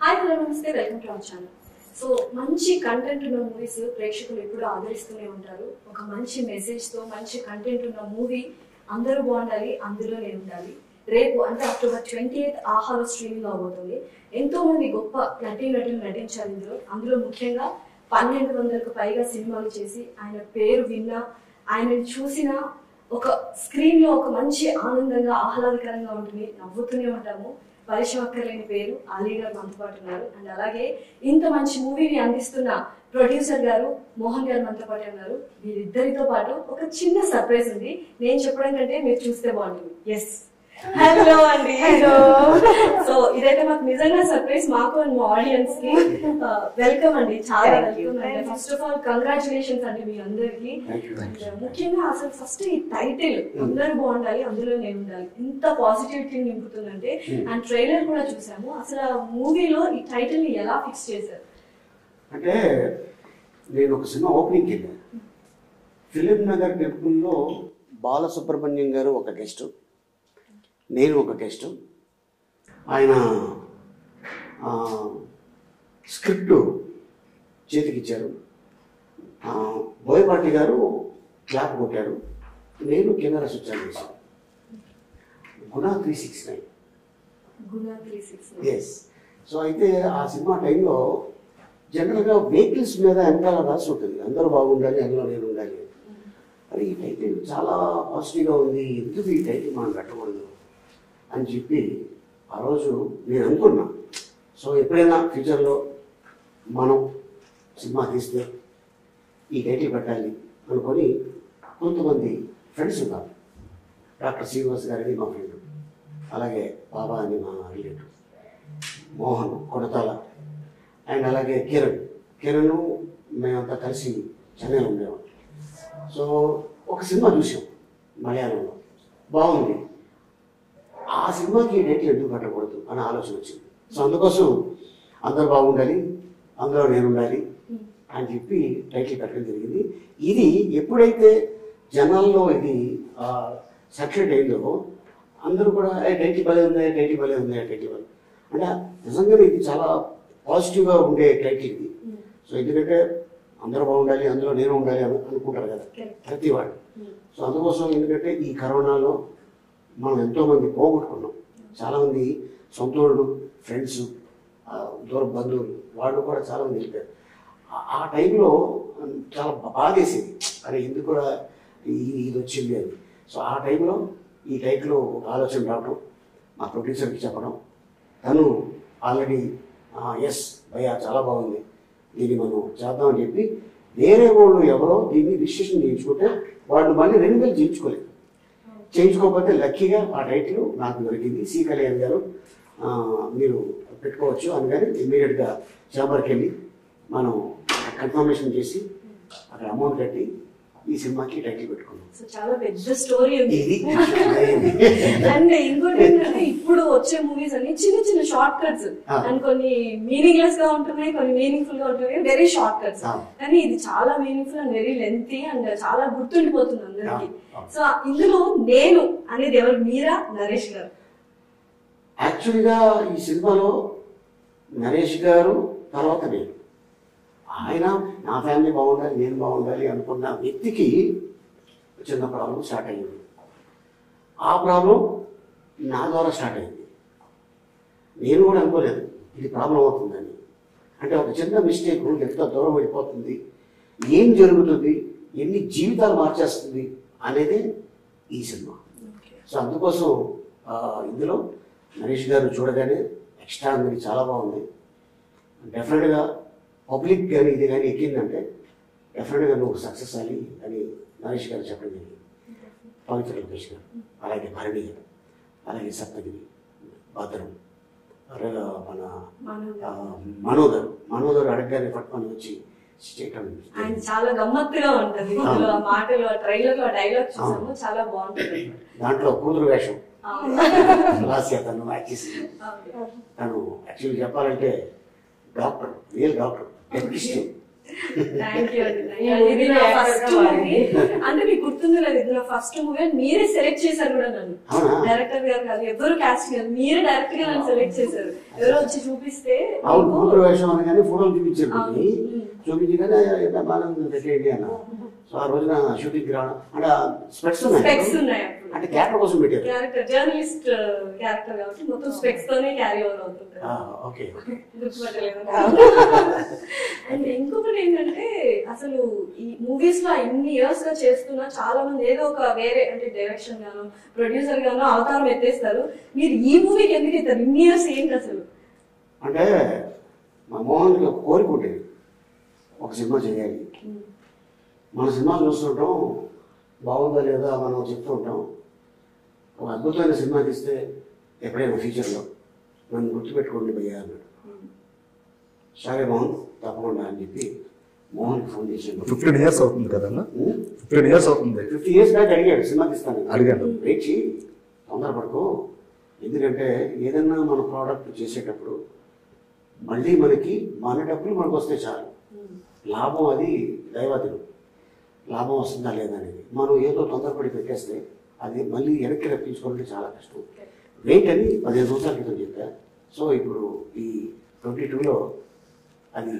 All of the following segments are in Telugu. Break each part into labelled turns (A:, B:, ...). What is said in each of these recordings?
A: హాయ్ హలో నమస్తే. Welcome to our channel. So మంచి కంటెంట్ ఉన్న మూవీస్ ప్రేక్షకులు ఎప్పుడూ ఆదరిస్తూనే ఉంటారు. ఒక మంచి మెసేజ్తో మంచి కంటెంట్ ఉన్న మూవీ అందరూ బాగుండాలి అందులో నేను ఉండాలి. రేపు అంటే అక్టోబర్ ట్వంటీ ఎయిత్ ఆహార స్ట్రీమింగ్ అవబోతుంది. ఎంతో మంది గొప్ప నటీ నటులు నటించారు ఇందులో. అందులో ముఖ్యంగా పన్నెండు వందలకు పైగా సినిమాలు చేసి ఆయన పేరు విన్నా ఆయనను చూసిన ఒక స్క్రీన్లో ఒక మంచి ఆనందంగా ఆహ్లాదకరంగా ఉంటుంది నవ్వుతూనే ఉంటాము. పరిశ్రమక్కర్లేని పేరు అలీ గారు మనతో పాటు ఉన్నారు. అండ్ అలాగే ఇంత మంచి మూవీని అందిస్తున్న ప్రొడ్యూసర్ గారు మోహన్ గారు మనతో పాటు ఉన్నారు. వీరిద్దరితో పాటు ఒక చిన్న సర్ప్రైజ్ ఉంది. నేను చెప్పడం కంటే మీరు చూస్తే బాగుంటుంది. ఎస్ హలో అండి సో ఇదైతే మాకు నిజంగా సర్ప్రైజ్ మాకు అండ్ మా ఆడియన్స్కి వెల్కమ్ అండి. చాలా. వెల్కమ్ అండి. ఫస్ట్ ఆఫ్ ఆల్ కంగ్రాచులేషన్స్ అండి మీ అందరికి. And ముఖ్యంగా అసలు ఫస్ట్ ఈ టైటిల్ అందరూ బాగుండాలి అందులో నేను ఉండాలి. ఇంత పాజిటివిటీ నింపుతుందంటే అండ్ ట్రైలర్ కూడా చూసాము. అసలు ఆ మూవీలో ఈ టైటిల్ని ఎలా ఫిక్స్ చేశారు?
B: అంటే నేను ఒక సినిమా ఓపెనింగ్కి వెళ్ళాను. ఫిలిం నగర్ టెంపుల్లో బాలసుబ్రహ్మణ్యం గారు ఒక గెస్ట్ నేను ఒక గెస్ట్. ఆయన స్క్రిప్ట్ చేతికిచ్చారు. బోయపాటి గారు క్లాప్ కొట్టారు. నేను కెమెరా స్విచ్ ఆన్ చేశాను గుణా
A: three six nine.
B: Yes so అయితే ఆ సినిమా టైంలో జనరల్గా వెహికల్స్ మీద వెనకాల రాసి ఉంటుంది. అందరూ బాగుండాలి అందులో నేను ఉండాలి. అది ఈ టైటిల్ చాలా పాజిటివ్గా ఉంది. ఎందుకు ఈ టైటిల్ మనం పెట్టకూడదు అని చెప్పి ఆ రోజు నేను అనుకున్నా. సో ఎప్పుడైనా ఫ్యూచర్లో మనం సినిమా తీస్తే ఈ టైటిల్ పెట్టాలి అనుకొని కొంతమంది ఫ్రెండ్స్ ఉన్నారు డాక్టర్ శ్రీనివాస్ గారిని మా ఫ్రెండ్ అలాగే బాబా అని మా రిలేటివ్ మోహన్ కొడతాల. అండ్ అలాగే కిరణ్. కిరణ్ మేమంతా కలిసి చెన్నైలో ఉండేవాళ్ళం. సో ఒక సినిమా చూసాం మలయాళంలో. బాగుంది. ఆ సినిమాకి డేట్లు ఎందుకు పెట్టకూడదు అనే ఆలోచన వచ్చింది. సో అందుకోసం అందరూ బాగుండాలి అందులో నేను ఉండాలి అని చెప్పి టైటిల్ పెట్టడం జరిగింది. ఇది ఎప్పుడైతే జనాల్లో ఇది సక్సెట్ అయిందో అందరూ కూడా "ఏ, టైటిల్ భలే ఉంది టైటిల్ భలే ఉంది టైటిల్ భలే అంటే నిజంగానే ఇది చాలా పాజిటివ్గా ఉండే టైటిల్ ఇది. సో ఎందుకంటే అందరూ బాగుండాలి అందులో నేను ఉండాలి అని అనుకుంటారు కదా. ప్రతి వాళ్ళు. సో అందుకోసం ఎందుకంటే ఈ కరోనాలో మనం ఎంతోమంది పోగొట్టుకున్నాం. చాలామంది సొంత వాళ్ళు ఫ్రెండ్స్ దూర బంధువులు వాళ్ళు కూడా చాలామంది వెళ్ళిపోయారు. ఆ- టైంలో చాలా బాధేసేది. అరే ఎందుకు కూడా ఈ- ఇది వచ్చింది అని. సో ఆ టైంలో ఈ టైంలో ఒక ఆలోచన రావడం మా ప్రొడ్యూసర్కి చెప్పడం తను ఆల్రెడీ ఎస్ భయ చాలా బాగుంది. దీన్ని మనం చేద్దామని చెప్పి వేరే వాళ్ళు ఎవరో దీన్ని రిజిస్ట్రేషన్ చేయించుకుంటే వాళ్ళు మళ్ళీ రెండు వేలు చేయించుకోలేదు. చేయించుకోకపోతే లక్కీగా ఆ టైటిల్ నాకు దొరికింది. సి కళ్యాణ్ గారు మీరు పెట్టుకోవచ్చు అనగానే ఇమ్మీడియట్గా చేంబర్కి వెళ్ళి మనం కన్ఫర్మేషన్ చేసి అక్కడ అమౌంట్ కట్టి ఈ సినిమాకి టైటిల్ పెట్టుకున్నాం.
A: సో చాలా పెద్ద స్టోరీ ఉంది. అండ్ ఇంకోటి ఏంటంటే ఇప్పుడు వచ్చే మూవీస్ అన్ని చిన్న చిన్న షార్ట్ కట్స్
B: ఆ.
A: అండ్ కొన్ని మీనింగ్లెస్గా ఉంటున్నాయి కొన్ని మీనింగ్ఫుల్గా ఉంటున్నాయి వెరీ షార్ట్ కట్స్
B: ఆ.
A: కానీ ఇది చాలా meaningful and very lengthy and చాలా గుర్తుండిపోతుంది అందరికి. సో ఇందులో నేను అనేది ఎవరు? మీరా? నరేష్ గారు.
B: యాక్చువల్గా ఈ సినిమాలో నరేష్ గారు తర్వాత నేను. ఆయన నా ఫ్యామిలీ బాగుండాలి నేను బాగుండాలి అనుకున్న వ్యక్తికి చిన్న ప్రాబ్లం స్టార్ట్ అయ్యింది. ఆ ప్రాబ్లం నా ద్వారా స్టార్ట్ అయింది నేను కూడా అనుకోలేదు ఇది ప్రాబ్లం అవుతుందని. అంటే ఒక చిన్న మిస్టేక్ ఎంత దూరం అయిపోతుంది ఏం జరుగుతుంది ఎన్ని జీవితాలు మార్చేస్తుంది అనేది ఈ సినిమా. సో అందుకోసం ఇందులో నరేష్ గారు చూడగానే ఎక్స్ట్రా అనేది చాలా బాగుంది. డెఫినెట్గా పబ్లిక్ కానీ ఇది కానీ ఎక్కిందంటే డెఫినెట్గా నువ్వు సక్సెస్ అయ్యి అని నరేష్ గారు చెప్పడం జరిగింది. పవిత్ర లోకేష్ గారు. అలాగే భరణి గారు అలాగే సప్తగిరి భద్రం. మన మనోదర్. మనోదర్ అడగగానే పట్టుకొని వచ్చి
A: ఆయన చాలా గమ్మత్తుగా ఉంటది. ఇందులో ఆ మాటలు ఆ ట్రైలర్లో డైలాగ్ చూసాము చాలా బాగుంటుంది.
B: దాంట్లో కూతురు వేషం. తను యాక్ట్ చేసింది. తను యాక్చువల్లీ చెప్పాలంటే డాక్టర్ రియల్ డాక్టర్.
A: అంటే మీకు గుర్తుందో లేదు ఇది నా ఫస్ట్ మూవీ అని మీరే సెలెక్ట్ చేశారు కూడా నన్ను.
B: అవునా?
A: డైరెక్టర్ గారు కాదు ఎవరు కాస్ట్ మీరే డైరెక్ట్గా నన్ను సెలెక్ట్ చేశారు. ఎవరో వచ్చి చూపిస్తే
B: చూపించారు. చూపించగానే బాగా పెట్టేయండి అన్న సో ఆ రోజున షూటింగ్ రావడం. అంటే స్పెక్స్ ఉన్నాయి. అంటే క్యారెక్టర్ కోసం పెట్టారు.
A: క్యారెక్టర్ జర్నలిస్ట్ క్యారెక్టర్ కాబట్టి మొత్తం స్పెక్స్ తోనే క్యారీ ఓవర్ అవుతుంటారు
B: ఆ, ఓకే
A: అండ్ ఇంకొకటి ఏంటంటే అసలు ఈ మూవీస్లో ఇన్ని ఇయర్స్గా చేస్తున్నా చాలా మంది ఏదో ఒక వేరే అంటే డైరెక్షన్ గాను ప్రొడ్యూసర్ గాను అవతారం ఎత్తేస్తారు. మీరు ఈ మూవీకి ఎందుకు ఎత్తారు? ఇన్ని ఇయర్స్ ఏంటి అసలు?
B: అంటే మా మోహన్కి ఒక కోరిక ఉండేది. ఒక సినిమా చేయాలి. మన సినిమా చూస్తుంటాం బాగుందా లేదా మనం చెప్తూ ఉంటాం ఒక అద్భుతమైన సినిమా తీస్తే ఎప్పుడైనా ఫ్యూచర్లో నన్ను గుర్తుపెట్టుకోండి భయ్యా అన్నాడు. సరే మోహన్ తప్పకుండా అని చెప్పి మోహన్కి ఫోన్ చేసాను
C: ఫిఫ్టీన్ ఇయర్స్ అవుతుంది కదన్నా? ఫిఫ్టీన్ ఇయర్స్ అవుతుంది.
B: ఫిఫ్టీ ఇయర్స్ బ్యాక్ అడిగాడు సినిమా తీస్తాను
C: అడిగాను.
B: వెయిట్ చేయి తొందరపడుకో ఎందుకంటే ఏదన్నా మన ప్రోడక్ట్ చేసేటప్పుడు మళ్ళీ మనకి మన డబ్బులు మనకు వస్తే చాలు లాభం అది దైవాదినం లాభం వస్తుందా లేదా అనేది. మనం ఏదో తొందరపడి పెట్టేస్తే అది మళ్ళీ వెనక్కి రప్పించుకోవాలంటే చాలా కష్టం. వెయిట్ అని పదిహేను సంవత్సరాల క్రితం చెప్పా. సో ఇప్పుడు ఈ ట్వంటీ టూలో అది.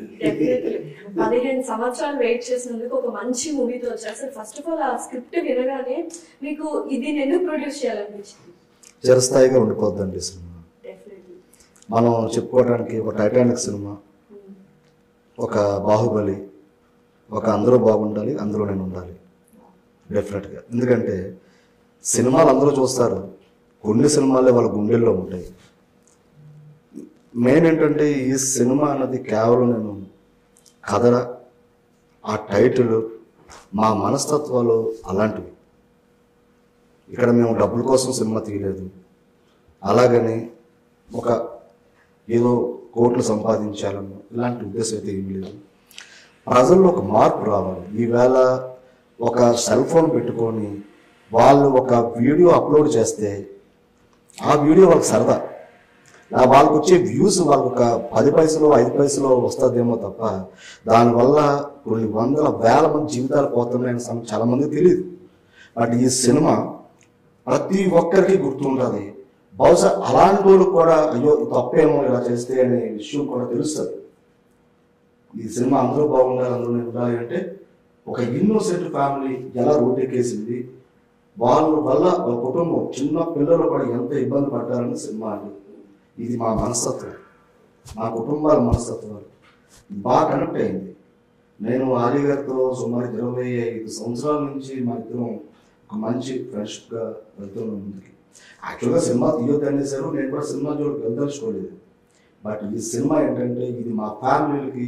A: పదిహేను సంవత్సరాలు వెయిట్ చేసినందుకు ఒక మంచి మూవీతో వచ్చారు అసలు ఫస్ట్ ఆఫ్ ఆల్ ఆ స్క్రిప్ట్ వినగానే మీకు ఇది ఎందుకు ప్రొడ్యూస్ చేయాలనిపించింది?
C: చిరస్థాయిగా ఉండిపోద్దండి సినిమా.
A: డెఫినెట్లీ
C: మనం చెప్పుకోవడానికి ఒక టైటానిక్ సినిమా ఒక బాహుబలి ఒక అందరూ బాగుండాలి అందులో నేను ఉండాలి. డెఫినెట్గా ఎందుకంటే సినిమాలు అందరూ చూస్తారు. కొన్ని సినిమాలే వాళ్ళ గుండెల్లో ఉంటాయి. మెయిన్ ఏంటంటే ఈ సినిమా అన్నది కేవలం నేను కథ ఆ టైటిల్ మా మనస్తత్వాలు అలాంటివి. ఇక్కడ మేము డబ్బుల కోసం సినిమా తీయలేదు. అలాగని ఒక ఏదో కోట్లు సంపాదించాలను ఇలాంటి ఉద్దేశం అయితే ఏం లేదు. ప్రజల్లో ఒక మార్పు రావాలి. ఈవేళ ఒక సెల్ ఫోన్ పెట్టుకొని వాళ్ళు ఒక వీడియో అప్లోడ్ చేస్తే ఆ వీడియో వాళ్ళకి సరదా. వాళ్ళకి వచ్చే వ్యూస్ వాళ్ళకి ఒక పది పైసలు ఐదు పైసలు వస్తుందేమో తప్ప దానివల్ల కొన్ని వందల వేల మంది జీవితాలు పోతున్నాయని సంగతి చాలా మందికి తెలియదు బట్ ఈ సినిమా ప్రతి ఒక్కరికి గుర్తుంటుంది బహుశా అలాంటి వాళ్ళు కూడా అయ్యో తప్పేమో ఇలా చేస్తే అనే విషయం కూడా తెలుస్తుంది. ఈ సినిమా అందరూ బాగుండాలి అందరూ ఉండాలి అంటే ఒక ఇన్నోసెంట్ ఫ్యామిలీ ఎలా రోడ్డెక్కేసింది వాళ్ళ వల్ల వాళ్ళ కుటుంబం చిన్న పిల్లలు కూడా ఎంత ఇబ్బంది పడ్డారని సినిమా అండి ఇది మా మనస్తత్వం. మా కుటుంబాల మనస్తత్వాలు బాగా కనెక్ట్ అయింది. నేను ఆలీ గారితో సుమారు ఇరవై ఐదు సంవత్సరాల నుంచి మా ఇద్దరం ఒక మంచి ఫ్రెండ్షిప్గా వెళ్తున్నాం ముందుకి. యాక్చువల్గా సినిమా తీయొద్దనేసారు నేను కూడా సినిమా జోలికి వెళ్దలుచుకోలేదు. బట్ ఈ సినిమా ఏంటంటే ఇది మా ఫ్యామిలీలకి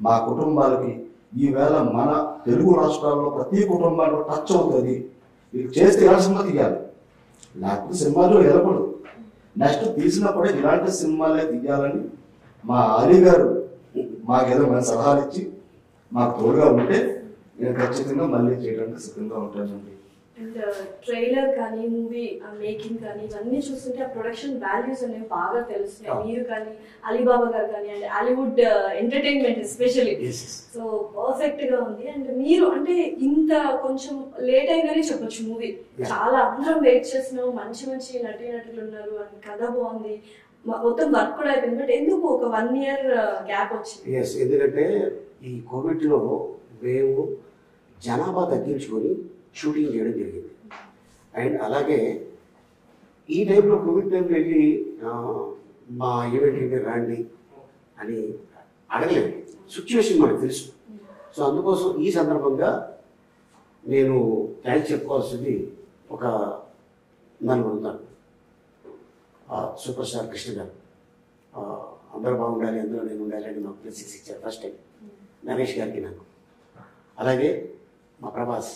C: మా కుటుంబాలకి ఈవేళ మన తెలుగు రాష్ట్రాల్లో ప్రతి కుటుంబాల్లో టచ్ అవుతుంది. వీళ్ళు చేస్తే ఎలా సినిమా తీయాలి. లేకపోతే సినిమాలో వెళ్ళకూడదు నెక్స్ట్ తీసినప్పుడే ఇలాంటి సినిమాలే తీయాలని మా అలీ గారు మాకేదో మన సలహాలు ఇచ్చి మాకు తోడుగా ఉంటే నేను ఖచ్చితంగా మళ్ళీ చేయడానికి సిద్ధంగా ఉంటానండి.
A: అండ్ ట్రైలర్ కానీ మూవీ మేకింగ్ కానీ ఇవన్నీ చూస్తుంటే ఆ ప్రొడక్షన్ వాల్యూస్ అనేవి బాగా తెలుస్తున్నాయి. మీరు కానీ అలీబాబా గారు కానీ and
B: Hollywood entertainment
A: especially. So పర్ఫెక్ట్గా ఉంది. అండ్ మీరు అంటే ఇంత కొంచెం లేట్ అయిననే చెప్పొచ్చు మూవీ. చాలా అందరం వెయిట్ చేస్తున్నాం మంచి మంచి నటీ నటులు ఉన్నారు. అండ్ కథ బాగుంది. మొత్తం వర్క్ కూడా అయిపోయింది. బట్ ఎందుకు ఒక వన్ ఇయర్ గ్యాప్ వచ్చింది?
B: ఎస్ ఎందుకంటే ఈ కోవిడ్లో మేము జనాభా తగ్గించుకొని షూటింగ్ చేయడం జరిగింది. అండ్ అలాగే ఈ టైంలో కోవిడ్ టైంలో వెళ్ళి మా ఈవెంట్ ఈవెంట్కి రాండి అని అడగలేదు. సిచ్యువేషన్ మనకు తెలుసు. సో అందుకోసం ఈ సందర్భంగా నేను థ్యాంక్స్ చెప్పుకోవాల్సింది ఒక నలుగురు ఉన్నారు సూపర్ స్టార్ కృష్ణ గారు. అందరూ బాగుండాలి అందరూ నేను ఉండాలి అని మాకు ప్లేసెస్ ఇచ్చారు ఫస్ట్ టైం. నరేష్ గారికి నాకు. అలాగే మా ప్రభాస్.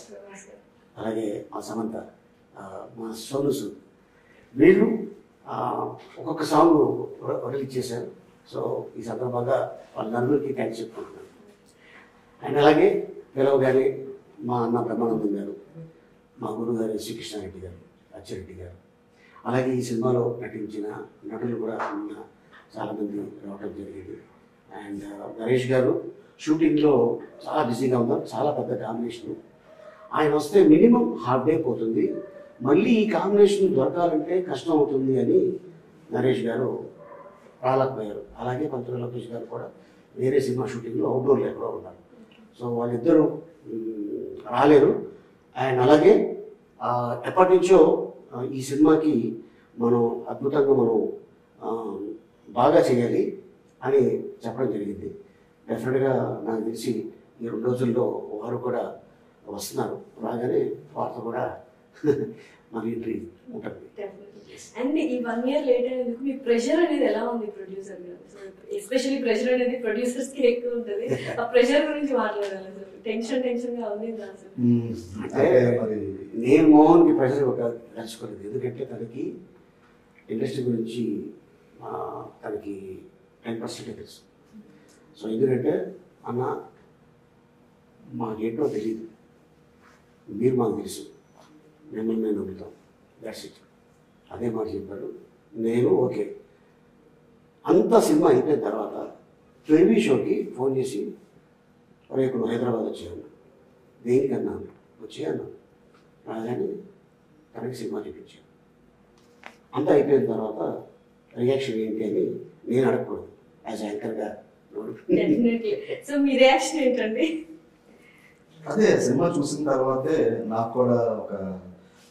B: అలాగే మా సమంత మా సోనుసు. వీళ్ళు ఒక్కొక్క సాంగ్ రిలీజ్ చేశారు. సో ఈ సందర్భంగా వాళ్ళందరికీ థ్యాంక్స్ చెప్పుకుంటున్నాను అండ్ అలాగే పిలవగానే మా అన్న బ్రహ్మానందం గారు మా గురువు గారు శ్రీకృష్ణారెడ్డి గారు అచ్చిరెడ్డి గారు. అలాగే ఈ సినిమాలో నటించిన నటులు కూడా ఉన్న చాలామంది రావడం జరిగింది. అండ్ నరేష్ గారు షూటింగ్లో చాలా బిజీగా ఉన్నారు. చాలా పెద్ద కాంబినేషన్ ఆయన వస్తే మినిమం హాఫ్ డే పోతుంది. మళ్ళీ ఈ కాంబినేషన్ దొరకాలంటే కష్టం అవుతుంది అని నరేష్ గారు రాలేకపోయారు అలాగే పంతుల లోకేష్ గారు కూడా వేరే సినిమా షూటింగ్లో అవుట్డోర్లో ఎక్కడో ఉన్నారు. సో వాళ్ళిద్దరూ రాలేరు. అండ్ అలాగే ఎప్పటి నుంచో ఈ సినిమాకి మనం అద్భుతంగా మనం బాగా చేయాలి అని చెప్పడం జరిగింది. డెఫినెట్గా నాకు తెలిసి ఈ రెండు రోజుల్లో వారు కూడా వస్తున్నారు. రాగానే వారితో కూడా మన ఎంట్రీ ఉంటుంది.
A: అండ్ ఈ వన్ ఇయర్ లేట్ అయినందుకు మీ ప్రెషర్ అనేది ఎలా ఉంది ప్రొడ్యూసర్ ఎస్పెషల్లీ ప్రెషర్ అనేది ప్రొడ్యూసర్స్కి ఎక్కువ ఉంటుంది. ఆ ప్రెషర్ గురించి మాట్లాడాలి. టెన్షన్ టెన్షన్గా ఉంది
B: అంటే నేను మోహన్కి ప్రెషర్ ఒక నచ్చుకోలేదు ఎందుకంటే తనకి ఇండస్ట్రీ గురించి తనకి టెన్ పర్సెంట్ తెలుసు. సో ఎందుకంటే అన్న మాకేంటో తెలియదు మీరు మాకు తెలుసు. మిమ్మల్ని మేము నమ్ముతాం. దట్స్ ఇట్ అదే మాట చెప్పారు. నేను ఓకే. అంత సినిమా అయిపోయిన తర్వాత ట్రెవీ షోకి ఫోన్ చేసి రేపు హైదరాబాద్ వచ్చాను దేనికన్నా వచ్చాను రాగానే తనకి సినిమా చూపించాను అంతా అయిపోయిన తర్వాత రియాక్షన్ ఏంటి అని నేను అడగకూడదు. యాజ్ యాంకర్గా
A: సో మీ రియాక్షన్ ఏంటండి?
C: అదే సినిమా చూసిన తర్వాతే నాకు కూడా ఒక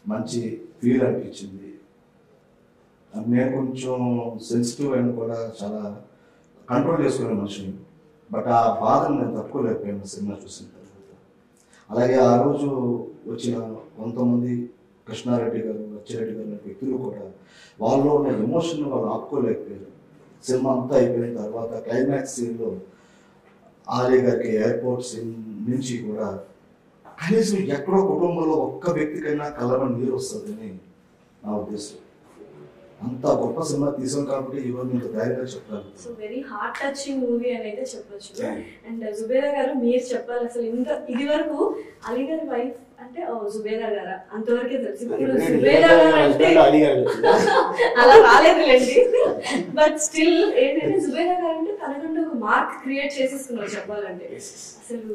C: మంచి ఫీల్ అనిపించింది. నేను కొంచెం సెన్సిటివ్ అయిన కూడా చాలా కంట్రోల్ చేసుకునే మనిషిని. బట్ ఆ బాధను నేను తక్కువ లేకపోయాను సినిమా చూసిన తర్వాత. అలాగే ఆ రోజు వచ్చిన కొంతమంది కృష్ణారెడ్డి గారు అచ్చిరెడ్డి గారు వ్యక్తులు కూడా వాళ్ళలో ఉన్న ఎమోషన్ వాళ్ళు ఆపుకోలేకపోయారు. సినిమా అంతా అయిపోయిన తర్వాత క్లైమాక్స్ సీన్లో ఆర్య గారికి ఎయిర్పోర్ట్ సీన్ నుంచి కూడా కనీసం ఎక్కడో కుటుంబంలో ఒక్క వ్యక్తికైనా కళ్ళమని నీరు వస్తుందని నా ఉద్దేశం. అంత గొప్ప సినిమా తీసాం కాబట్టి ఈరోజు మీకు ధైర్యంగా చెప్పాలి.
A: So very heart touching movie అని అయితే చెప్పొచ్చు. అండ్ జుబేదా గారు మీరు చెప్పాలి అసలు ఇంత ఇది వరకు అలీ గారి వైఫ్ అంటే ఓ జుబేదా గారా? అంతవరకే తెలుసు. ఇప్పుడు జుబేదా గారు అంటే అలా రాలేదులేండి. బట్ స్టిల్ ఏంటంటే జుబేదా గారు అంటే తనకంటే ఒక మార్క్ క్రియేట్ చేసేసుకున్నారు చెప్పాలంటే. అసలు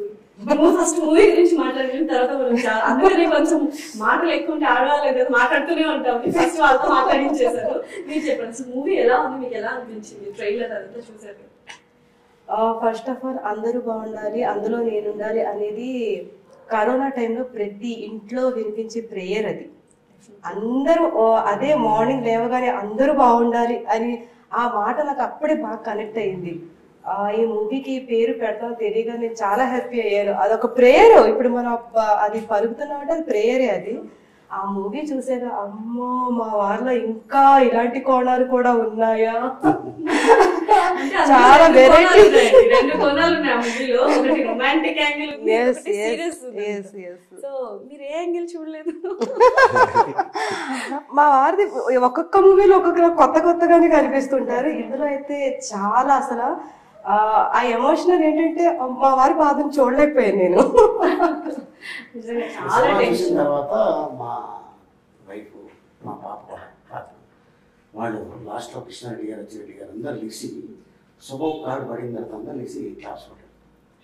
A: నువ్వు ఫస్ట్ మూవీ గురించి మాట్లాడిన తర్వాత మనం చాలా అందుకనే కొంచెం మాటలు ఎక్కువ ఉంటే ఆడవాళ్ళు కదా మాట్లాడుతూనే ఉంటాం. ఫస్ట్ వాళ్ళతో మాట్లాడించేశారు. మీరు చెప్పండి మూవీ ఎలా ఉంది? మీకు ఎలా అనిపించింది? ట్రైలర్ అదంతా చూసారు
D: ఫస్ట్ ఆఫ్ ఆల్ అందరూ బాగుండాలి అందులో నేను ఉండాలి అనేది కరోనా టైంలో ప్రతి ఇంట్లో వినిపించే ప్రేయర్ అది. అందరూ అదే మార్నింగ్ లేవగానే అందరూ బాగుండాలి అని ఆ మాట నాకు అప్పుడే బాగా కనెక్ట్ అయింది. ఈ మూవీకి పేరు పెడతాం తెలియగా నేను చాలా హ్యాపీ అయ్యాను. అదొక ప్రేయర్ ఇప్పుడు మనం అది పలుకుతున్నామంటే అది ప్రేయరే అది. ఆ మూవీ చూసాక అమ్మో మా వారిలో ఇంకా ఇలాంటి కోణాలు కూడా ఉన్నాయా? చాలా వెరైటీ.
A: రెండు కోణాలు ఉన్నాయి ఆ మూవీలో ఒకటి రొమాంటిక్ యాంగిల్. సో మీరు ఏ యాంగిల్ చూడలేదు?
D: మా వారిది ఒక్కొక్క మూవీలో ఒక్కొక్క కొత్త కొత్తగానే కనిపిస్తుంటారు. ఇందులో అయితే చాలా అసలు ఆ, ఎమోషనల్ ఏంటంటే మా వారి బాధను చూడలేకపోయాను నేను.
A: చాలా టెన్షన్
B: తర్వాత మా వైఫ్ మా పాప. వాళ్ళు లాస్ట్లో కృష్ణారెడ్డి గారు అచ్చిరెడ్డి గారు అందరు లేచి శుభం కార్డు పడిన తర్వాత అందరు లేచి క్లాస్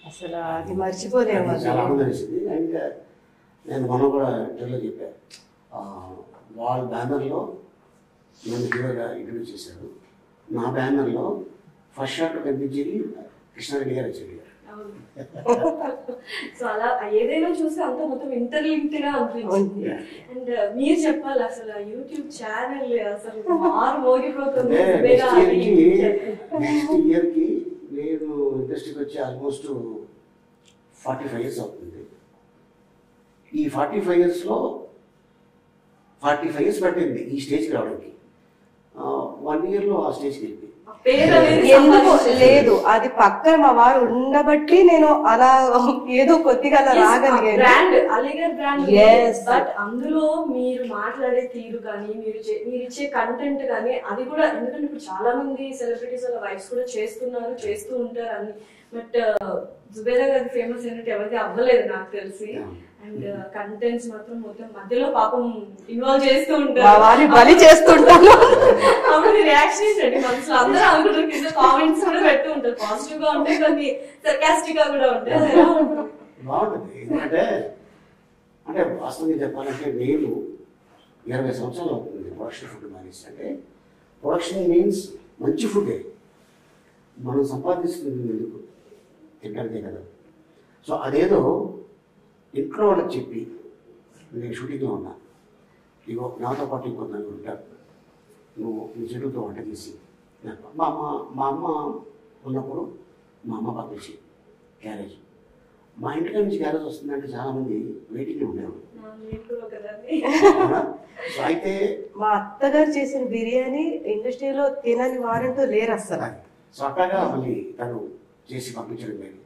D: అసలు అది మర్చిపోలేము
B: చాలా ఆనందం వేసింది. అండ్ నేను మొన్న కూడా ఇంటర్వ్యూలో చెప్పాను ఆ, వాళ్ళ బ్యానర్లో నన్ను హీరోగా ఇంట్రడ్యూస్ చేశారు నా బ్యానర్లో ఫస్ట్ షాట్ కనిపించేది కృష్ణారెడ్డి గారు
A: సో అలా ఏదైనా చూస్తే అంత మొత్తం ఇంటర్లింక్డ్గా అనిపించింది అండ్ మీరు చెప్పాలి అసలు యూట్యూబ్ ఛానల్ అసలు మారు మోగిపోతుంది.
B: నెక్స్ట్ నేను ఇండస్ట్రీకి వచ్చి ఆల్మోస్ట్ ఫార్టీ ఫైవ్ ఇయర్స్ అవుతుంది. ఈ ఫార్టీ ఫైవ్ ఇయర్స్లో ఫార్టీ ఫైవ్ ఇయర్స్ పట్టింది ఈ స్టేజ్కి రావడానికి. వన్ ఇయర్లో ఆ స్టేజ్కి వెళ్ళింది
D: ఎందుకు. లేదు అది పక్కన మా వారు ఉండబట్టి నేను అలా ఏదో కొద్దిగా అలా రాగలిగాను.
A: బ్రాండ్ అలీగర్ బ్రాండ్
D: Yes.
A: బట్ అందులో మీరు మాట్లాడే తీరు కానీ మీరు మీరు ఇచ్చే కంటెంట్ కానీ అది కూడా ఎందుకంటే ఇప్పుడు చాలా మంది సెలబ్రిటీస్ వాళ్ళ వైఫ్స్ కూడా చేస్తున్నారు చేస్తూ ఉంటారు అన్ని. బట్ జుబేదా గారి ఫేమస్ ఏంటంటే ఎవరికి అవ్వలేదు నాకు తెలిసి. అండ్ కంటెంట్స్ మాత్రం మొత్తం మధ్యలో పాపం ఇన్వాల్వ్ చేస్తూ ఉంటారు.
D: వారిని బలి చేస్తుంటాను
A: అప్పుడు రియాక్షన్ ఏంటండి మనసులో అందరూ అనుకుంటారు కింద కామెంట్స్ కూడా పెడుతూ ఉంటారు. పాజిటివ్గా ఉంటాయి కొన్ని సర్కాస్టిక్గా కూడా ఉంటాయి. అది ఎలా ఉంటుంది?
B: బాగుంటుంది. ఎందుకంటే అంటే వాస్తవంగా చెప్పాలంటే నేను ఇరవై సంవత్సరాలు అవుతుంది ప్రొడక్షన్ ఫుడ్ మానేసి. అంటే ప్రొడక్షన్ మీన్స్ మంచి ఫుడే మనం సంపాదిస్తుంది ఎందుకు? తినడానికే కదా. సో అదేదో ఇంట్లో వాళ్ళకి చెప్పి నేను షూటింగ్లో ఉన్నా. ఇగో నాతో పాటు ఇంకో నలుగురు ఉంటారు. నువ్వు నీ చెడుతో వంట తీసి నాకు మా అమ్మ మా అమ్మ ఉన్నప్పుడు మా అమ్మ పంపించి క్యారేజ్ మా ఇంటికి నుంచి క్యారేజ్ వస్తుందంటే చాలామంది వెయిటింగ్ ఉండేవారు
A: నా నేను కూడా ఒకదాన్ని.
B: సో అయితే
D: మా అత్తగారు చేసిన బిర్యానీ ఇండస్ట్రీలో తినని వారంటూ లేరు అసలు
B: సో అట్లాగా మళ్ళీ తను చేసి పంపించడం కానీ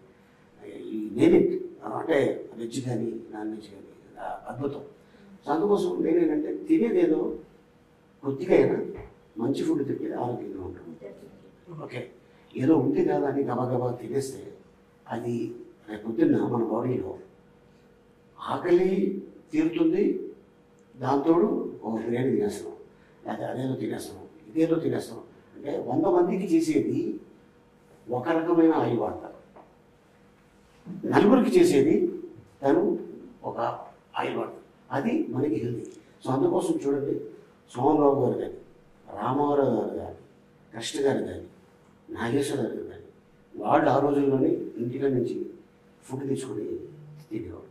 B: ఈ నేమిట్ అంటే వెజ్ కానీ నాన్ వెజ్ కానీ అద్భుతం. అందుకోసం నేనేంటంటే తినేదేదో కొద్దిగా అయినా మంచి ఫుడ్ తింటే ఆరోగ్యంగా ఉంటాం ఓకే. ఏదో ఉంది కదా అని గబగబా తినేస్తే అది రేపు పొద్దున్న మన బాడీలో ఆకలి తీరుతుంది దాంతోడు ఒక బిర్యానీ తినేస్తాం. లేకపోతే అదేదో తినేస్తాం ఇదేదో తినేస్తాం. అంటే వంద మందికి చేసేది ఒక రకమైన ఆయిల్ వాడతారు. నలుగురికి చేసేది తను ఒక ఆయిల్ అది మనకి హెల్తీ. సో అందుకోసం చూడండి సోమరావు గారు కానీ రామారావు గారు కానీ కృష్ణ గారు కానీ నాగేశ్వర గారు కానీ వాళ్ళు ఆ రోజుల్లోనే ఇంటిలో నుంచి ఫుడ్ తీసుకుని తినేవాడు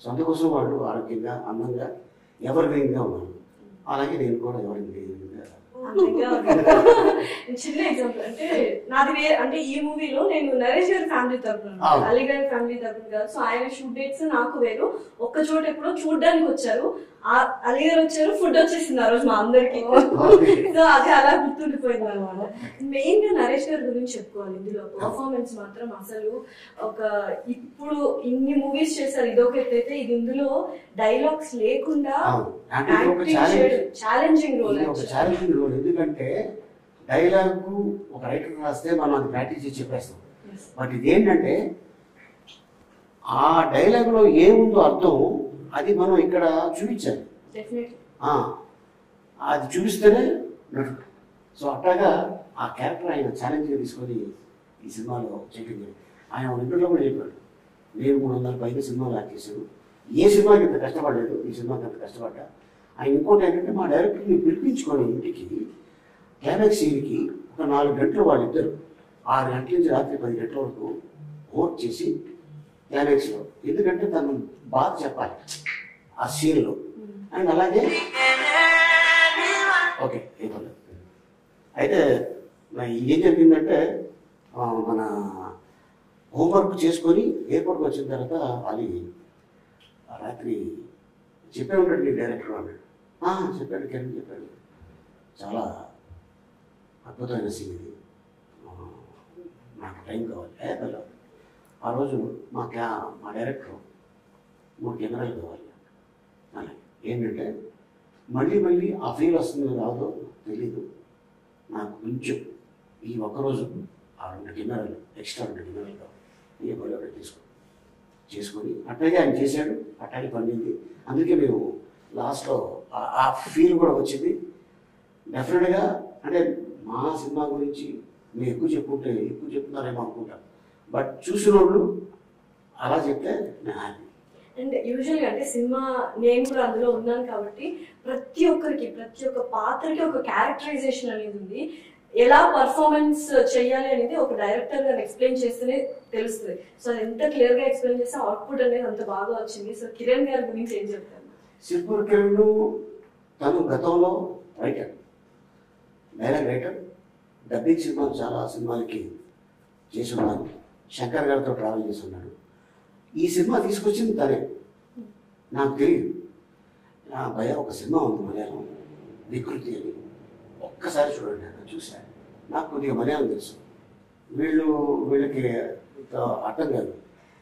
B: సో అందుకోసం వాళ్ళు ఆరోగ్యంగా అందంగా ఎవరి గ్రీన్గా ఉన్నారు. అలాగే నేను కూడా ఎవరి గ్రీన్గా
A: చిన్న ఎగ్జాంపుల్ అంటే నాది వే అంటే ఈ మూవీలో నేను నరేష్ గారి ఫ్యామిలీ తరపున
B: అవును.
A: అలీ గారి ఫ్యామిలీ తరపున కాదు. సో ఆయన షూట్ డేట్స్ నాకు వేరు. ఒక్క చోట ఎప్పుడో చూడడానికి వచ్చారు. అలీ గారు వచ్చారు ఫుడ్ వచ్చేసింది ఆ రోజు మా అందరికి. సో అది అలా గుర్తుండిపోయింది అనమాట మెయిన్గా నరేష్ గారి గురించి చెప్పుకోవాలి ఇందులో. పర్ఫార్మెన్స్ మాత్రం అసలు ఒక ఇప్పుడు ఇన్ని మూవీస్ చేశారు ఇదొక ఎత్తైతే ఇది ఇందులో డైలాగ్స్ లేకుండా ఛాలెంజింగ్ రోల్
B: ఛాలెంజింగ్ రోల్ ఎందుకంటే డైలాగ్ ఒక రైటర్ రాస్తే మనం అది ప్రాక్టీస్ చేసి చెప్పేస్తాం. బట్ ఇదేంటంటే ఆ డైలాగ్లో ఏముందో అర్థం అది మనం ఇక్కడ చూపించాలి అది చూపిస్తేనే నటుడు సో అట్లాగా ఆ క్యారెక్టర్ ఆయన ఛాలెంజ్గా తీసుకొని ఈ సినిమాలో చేయడం జరిగింది. ఆయన ఇంటర్వ్యూలో కూడా చెప్పాడు. నేను మూడు వందల పైన సినిమాలు యాక్ట్ చేశాను. ఏ సినిమాకి ఇంత కష్టపడలేదు ఈ సినిమాకి అంత కష్టపడ్డా. ఆయన ఇంకోటి ఏంటంటే మా డైరెక్టర్ని పిలిపించుకొని ఇంటికి క్లైమాక్స్ సీన్కి ఒక నాలుగు గంటలు వాళ్ళిద్దరు ఆరు గంటల నుంచి రాత్రి పది గంటల వరకు వర్క్ చేసి క్లైమాక్స్లో ఎందుకంటే తను బాధ చెప్పాలి ఆ సీన్లో. అండ్ అలాగే ఓకే ఏం అయితే ఏం జరిగిందంటే మన హోంవర్క్ చేసుకొని ఎయిర్పోర్ట్కి వచ్చిన తర్వాత అది రాత్రి చెప్పే ఉంటాడు నీ డైరెక్టర్ అన్నాడు చెప్పాడు కిరణ్ చెప్పాడు. చాలా అద్భుతమైన సీన్ ఇది. నాకు టైం కావాలి. ఏ ఆ రోజు మా క్లా మా డైరెక్టర్ మూడు కెమెరాలు కావాలి అలాగే ఏంటంటే మళ్ళీ మళ్ళీ ఆ ఫీల్ వస్తుందో రాదో తెలీదు. నాకు కొంచెం ఈ ఒక్కరోజు ఆ రెండు కెమెరాలు ఎక్స్ట్రా రెండు కెమెరాలు కావాలి ఏ పని ఒకటి తీసుకో చేసుకొని అట్లాగే ఆయన చేశాడు అట్లాగే పండింది అందుకే మేము లాస్ట్లో ఆ- ఫీల్ కూడా వచ్చింది. డెఫినెట్గా అంటే మా సినిమా గురించి మేము ఎక్కువ చెప్పుకుంటే ఎక్కువ చెప్తున్నారేమో అనుకుంటాను బట్ చూసిన వాళ్ళు అలా చెప్తే నేను హ్యాపీ
A: అండ్ యూజువల్గా అంటే సినిమా నేను కూడా అందులో ఉన్నాను కాబట్టి ప్రతి ఒక్కరికి ప్రతి ఒక్క పాత్రకి ఒక క్యారెక్టరైజేషన్ అనేది ఉంది. ఎలా పర్ఫార్మెన్స్ చేయాలి అనేది ఒక డైరెక్టర్ గారు ఎక్స్ప్లెయిన్ చేస్తేనే తెలుస్తుంది. సో అది ఎంత క్లియర్గా ఎక్స్ప్లెయిన్ చేస్తే అవుట్పుట్ అనేది అంత బాగా వచ్చింది. సో కిరణ్ గారి గురించి ఏం చెప్తారు?
B: సిర్పూర్ కిరణ్ తను గతంలో రైటర్ డైలాగ్ రైటర్ డబ్బింగ్ సినిమాలు చాలా సినిమాలకి చేసి ఉన్నాను శంకర్ గారితో ట్రావెల్ చేసి ఉన్నాడు ఈ సినిమా తీసుకొచ్చింది తనే. నాకు తెలియదు. నా భయ ఒక సినిమా ఉంది మలయాళం. వికృతి అని. ఒక్కసారి చూడండి అక్కడ చూశాను. నాకు కొద్దిగా మలయాళం తెలుసు. వీళ్ళు వీళ్ళకి ఇంత అర్థం కాదు.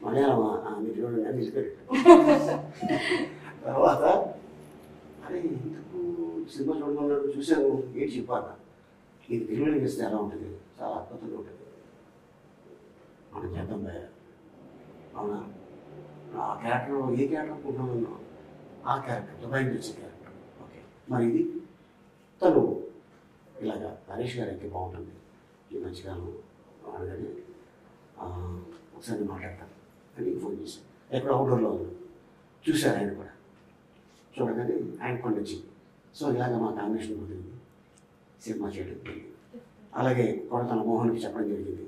B: మలయాళం మీరు చూడండి అని తర్వాత అరే ఎందుకు సినిమా చూడమన్నాడు? చూశాను. ఏంటి చెప్పాను ఇది తెలుగులో చేస్తే ఎలా ఉంటుంది? చాలా అద్భుతంగా ఉంటుంది. మనం చేద్దాం భయ అవునా? ఆ క్యారెక్టర్ ఏ క్యారెక్టర్ అనుకుంటున్నామన్నా ఆ క్యారెక్టర్ బయట వచ్చే క్యారెక్టర్. ఓకే. మరి ఇది? తను ఇలాగా హరీష్ గారు బాగుంటుంది. ఈ మధ్యకాలం అనగానే ఒకసారి మాట్లాడతాను అని ఫోన్ చేశాను ఎక్కడ అవుట్డోర్లో ఉంది. చూశారు ఆయన కూడా. చూడగానే ఆయన కొండ వచ్చింది సో ఇలాగ మా కాంబినేషన్ కుదిరింది. సినిమా చేయడం అలాగే కొడతల మోహన్కి చెప్పడం జరిగింది.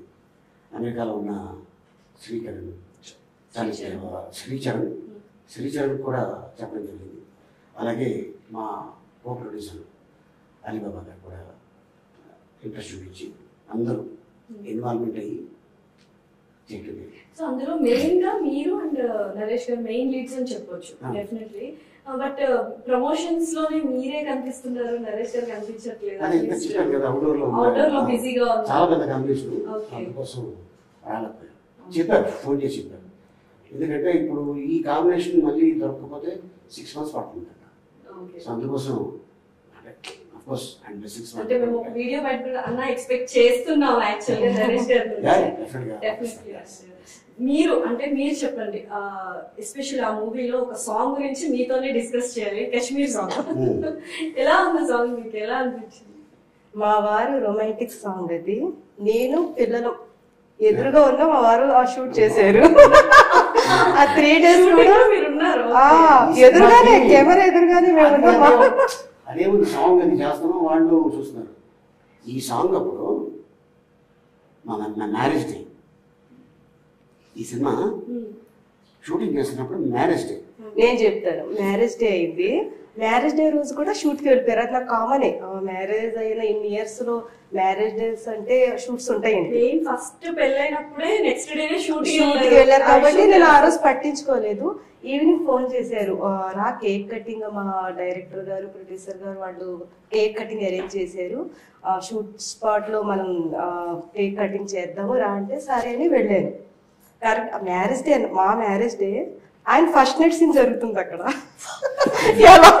B: అమెరికాలో ఉన్న శ్రీకరణ్ చాలా శ్రీచరణ్ శ్రీచరణ్ కూడా చెప్పడం జరిగింది. అలాగే మా కో ప్రొడ్యూసర్ అలీబాబా గారు కూడా ఇంట్రెస్ట్ చూపించి అందరూ ఇన్వాల్వ్మెంట్ అయ్యి
A: సో అందులో మెయిన్గా మీరు అండ్ నరేష్ గారు మెయిన్ లీడ్స్ అని చెప్పొచ్చు. డెఫినెట్లీ బట్ ప్రమోషన్స్లోనే మీరే కనిపిస్తున్నారు నరేష్ గారు కనిపించట్లేదు.
B: అవుట్డోర్లో
A: బిజీగా
B: చాలా పెద్ద. అందుకోసం చెప్పారు ఫోన్ చేసి చెప్పారు ఎందుకంటే ఇప్పుడు ఈ కాంబినేషన్ మళ్ళీ దొరకకపోతే సిక్స్ మంత్స్ పడుతుంది. సో అందుకోసం అంటే అఫ్ కోర్స్ అండ్ సిక్స్
A: అంటే మేము వీడియో బయట అన్న ఎక్స్పెక్ట్ చేస్తున్నాం నరేష్ గారి గురించి మీరు అంటే మీరు చెప్పండి ఎస్పెషల్ ఆ మూవీలో ఒక సాంగ్ గురించి మీతోనే డిస్కస్ చేయాలి కాశ్మీర్ సాంగ్ ఎలా ఉంది సాంగ్ మీకు? ఎలా అనిపించింది?
D: మా వారు రొమాంటిక్ సాంగ్ అది. నేను పిల్లలు. ఎదురుగా ఉన్న మా వారు ఆ షూట్ చేశారు. ఆ త్రీ డేస్ కూడా
A: మీరు ఉన్నారు.
D: ఆ, ఎదురుగానే కెమెరా ఎదురుగానే మేము ఉన్నాం.
B: అదేముంది సాంగ్ అది చేస్తున్నాం వాళ్ళు చూస్తున్నారు. ఈ సాంగ్ అప్పుడు మా మ్యారేజ్ డే ఈ సినిమా షూటింగ్ చేస్తున్నప్పుడు మ్యారేజ్ డే
D: నేను చెప్తాను. మ్యారేజ్ డే అయింది. మ్యారేజ్ డే రోజు కూడా షూట్కి వెళ్ళిపోయారు. అది నాకు కామనే మ్యారేజ్ అయిన ఇన్ని ఇయర్స్లో మ్యారేజ్ డేస్ అంటే షూట్స్ ఉంటాయండి.
A: ఫస్ట్ పెళ్ళైనప్పుడే నెక్స్ట్ డేనే షూటింగ్
D: షూట్కి వెళ్ళారు కాబట్టి నేను ఆ రోజు పట్టించుకోలేదు. ఈవినింగ్ ఫోన్ చేశారు. రా కేక్ కటింగ్ మా డైరెక్టర్ గారు ప్రొడ్యూసర్ గారు వాళ్ళు కేక్ కటింగ్ అరేంజ్ చేశారు. ఆ షూట్ స్పాట్లో మనం కేక్ కటింగ్ చేద్దాము రా అంటే సరే అని వెళ్ళాను. కరెక్ట్ మ్యారేజ్ డే మా మ్యారేజ్ డే ఆయన ఫస్ట్ నైట్ సీన్ జరుగుతుంది అక్కడ. ఎలా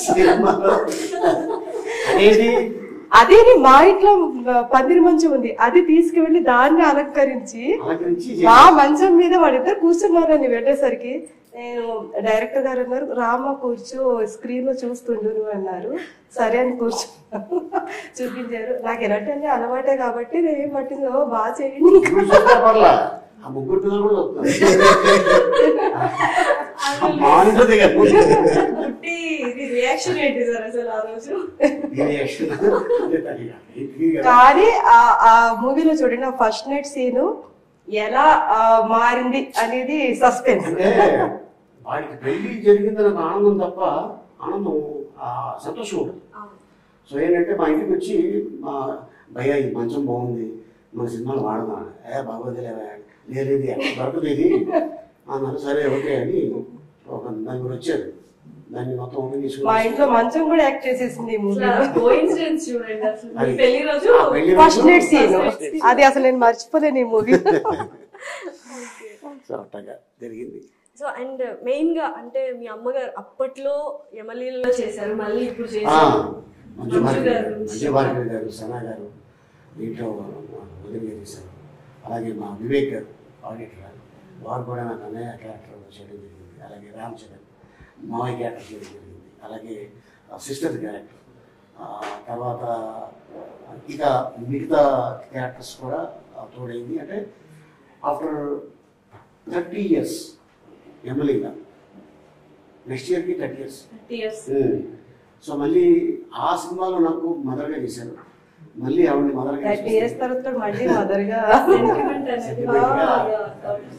B: సినిమాలో. అదేంటి
D: అదే మా ఇంట్లో పందిరి మంచం ఉంది. అది తీసుకువెళ్ళి దాన్ని అలంకరించి మా మంచం మీద వాళ్ళిద్దరు కూర్చున్నారని వెళ్ళేసరికి. నేను డైరెక్టర్ గారు అన్నారు రామ కూర్చో స్క్రీన్లో చూస్తుండు అన్నారు. సరే అని కూర్చున్నాను చూపించారు. నాకు ఎలాంటి అలవాటే కాబట్టి నేను ఏం పట్టింది "ఓ, బాగా చేయండి.
B: ఆ ముగ్గురు పిల్లలు కూడా.
D: కానీ ఆ ఆ మూవీలో చూడండి ఆ ఫస్ట్ నైట్ సీన్ ఎలా మారింది అనేది సస్పెన్స్
B: వాడికి పెళ్ళి జరిగిందని ఒక ఆనందం తప్ప ఆనందం సంతోషం ఉంటుంది. సో ఏంటంటే మా ఇంటికి వచ్చి మా భయ్య ఈ మంచం బాగుంది. మన సినిమాలు వాడదాం. ఏ బాగోదులే లేదు ఇది ఎక్కడ దొరకదు ఇది అన్నారు సరే ఓకే అని ఒక నలుగురు వచ్చారు. దాన్ని మొత్తం ఓపెన్
D: మా
B: తీసుకుని
D: ఇంట్లో మంచం కూడా యాక్ట్ చేసేసింది ఈ మూవీలో
A: కోఇన్సిడెన్స్ చూడండి అసలు. మీ
B: అది.
A: పెళ్ళి రోజు
B: ఆ పెళ్ళి రోజు
D: ఫస్ట్ నైట్ సీన్. అది అసలు నేను మర్చిపోలేను ఈ మూవీ
B: సో అట్టగా జరిగింది.
A: సో అండ్ మెయిన్గా అంటే మీ అమ్మగారు అప్పట్లో యమలీలలో చేశారు మళ్ళీ ఇప్పుడు చేశారు.
B: మంజు భార్గవి
A: గారు
B: సనా గారు దీంట్లో వదిలి గారు చేశారు అలాగే మా వివేక్ గారు ఆడిటర్ వారు కూడా నాకు అన్నయ్య క్యారెక్టర్ చేయడం జరిగింది. అలాగే రామ్ చరణ్ మావయ్య క్యారెక్టర్ చేయడం జరిగింది. అలాగే సిస్టర్ క్యారెక్టర్ తర్వాత ఇక మిగతా క్యారెక్టర్స్ కూడా తోడైంది. అంటే ఆఫ్టర్ థర్టీ ఇయర్స్ ఎమ్మెల్యేగా నెక్స్ట్ ఇయర్కి థర్టీ ఇయర్స్ సో మళ్ళీ ఆ సినిమాలో నాకు మదర్గా చేశాను మళ్ళీ
D: థర్టీ ఇయర్స్ తర్వాత మళ్ళీ
A: మదర్గా. Yeah.